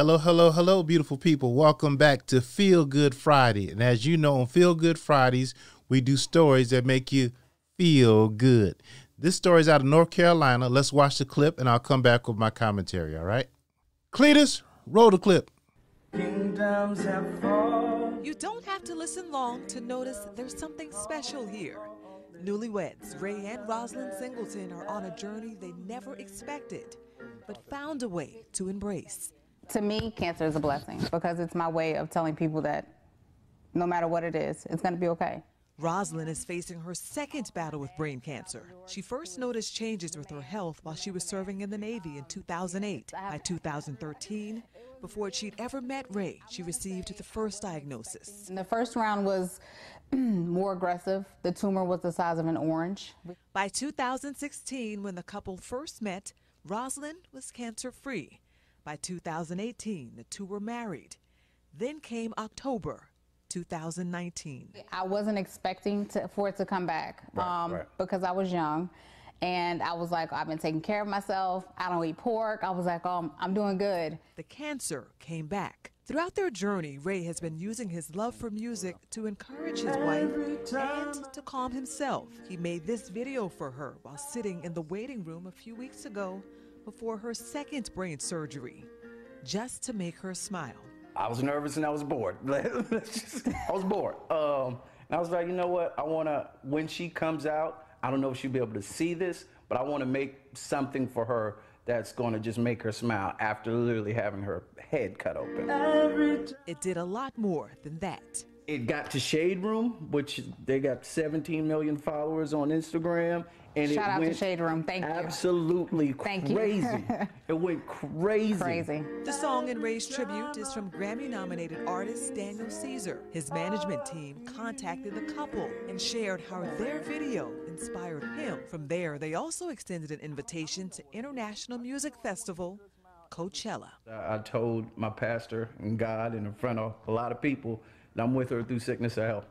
Hello, hello, hello, beautiful people. Welcome back to Feel Good Friday. And as you know, on Feel Good Fridays, we do stories that make you feel good. This story is out of North Carolina. Let's watch the clip and I'll come back with my commentary, all right? Cletus, roll the clip. Kingdoms have fallen. You don't have to listen long to notice there's something special here. Newlyweds Ray and Rosalind Singleton are on a journey they never expected, but found a way to embrace. To me, cancer is a blessing because it's my way of telling people that no matter what it is, it's going to be okay. Rosalind is facing her second battle with brain cancer. She first noticed changes with her health while she was serving in the Navy in 2008. By 2013, before she'd ever met Ray, she received the first diagnosis. And the first round was more aggressive. The tumor was the size of an orange. By 2016, when the couple first met, Rosalind was cancer free. By 2018, the two were married. Then came October 2019. I wasn't expecting to, for it to come back um, right. because I was young. And I was like, I've been taking care of myself. I don't eat pork. I was like, oh, I'm doing good. The cancer came back. Throughout their journey, Ray has been using his love for music to encourage his wife and to calm himself. He made this video for her while sitting in the waiting room a few weeks ago before her second brain surgery, just to make her smile. I was nervous and I was bored. I was bored. Um, and I was like, you know what? I want to, when she comes out, I don't know if she'll be able to see this, but I want to make something for her that's going to just make her smile after literally having her head cut open. It did a lot more than that. It got to Shade Room, which they got 17 million followers on Instagram. And Shout it out to went Shade Room. Thank you. Absolutely Thank you. crazy. it went crazy. Crazy. The song in Ray's tribute is from Grammy nominated artist Daniel Caesar. His management team contacted the couple and shared how their video inspired him. From there, they also extended an invitation to International Music Festival, Coachella. I I told my pastor and God and in front of a lot of people that I'm with her through sickness or health.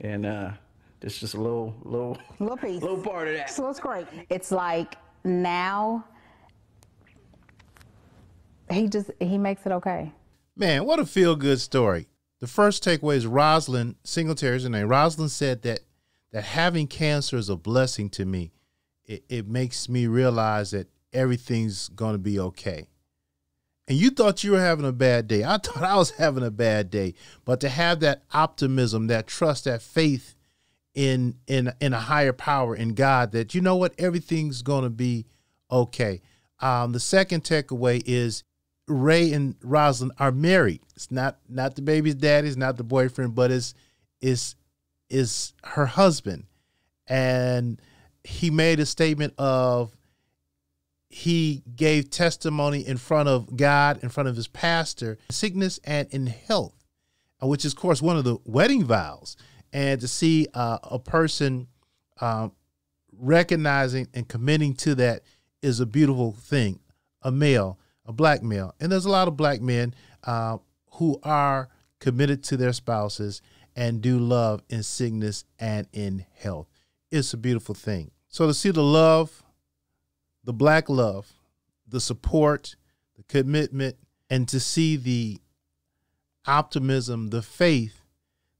And uh, it's just a little, little, Little piece. little part of that. So it's great. It's like now he just he makes it okay. Man, what a feel good story. The first takeaway is Rosalind Singletary's her name. Rosalind said that that having cancer is a blessing to me. It, it makes me realize that everything's going to be okay. And you thought you were having a bad day. I thought I was having a bad day. But to have that optimism, that trust, that faith in in in a higher power in God, that you know what, everything's going to be okay. Um, the second takeaway is Ray and Rosalind are married. It's not not the baby's daddy, it's not the boyfriend, but it's is is her husband. And he made a statement of he gave testimony in front of God, in front of his pastor, sickness and in health, uh, which is, of course, one of the wedding vows. And to see uh, a person um, recognizing and committing to that is a beautiful thing. A male, a black male, and there's a lot of black men uh, who are committed to their spouses and do love in sickness and in health. It's a beautiful thing. So to see the love, the black love, the support, the commitment, and to see the optimism, the faith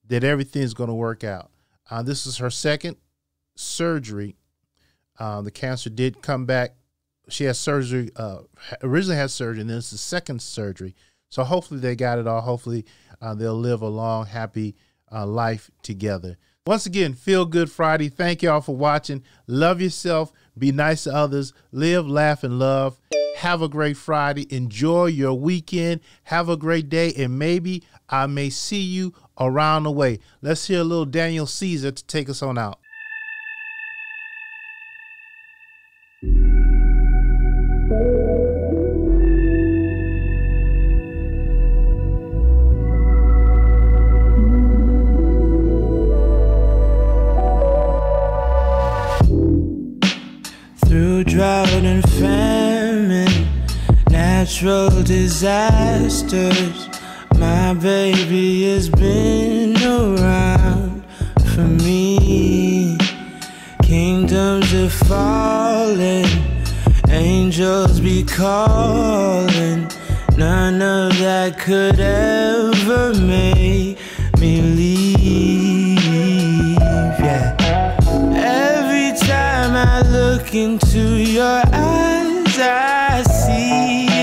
that everything's going to work out. Uh, this is her second surgery. Uh, the cancer did come back. She had surgery, uh, originally had surgery, and then it's the second surgery. So hopefully they got it all. Hopefully uh, they'll live a long, happy uh, life together. Once again, Feel Good Friday. Thank y'all for watching. Love yourself. Be nice to others. Live, laugh, and love. Have a great Friday. Enjoy your weekend. Have a great day. And maybe I may see you around the way. Let's hear a little Daniel Caesar to take us on out. Drought and famine, natural disasters, my baby has been around for me. Kingdoms are falling, angels be calling, None of that could ever make look into your eyes, I see.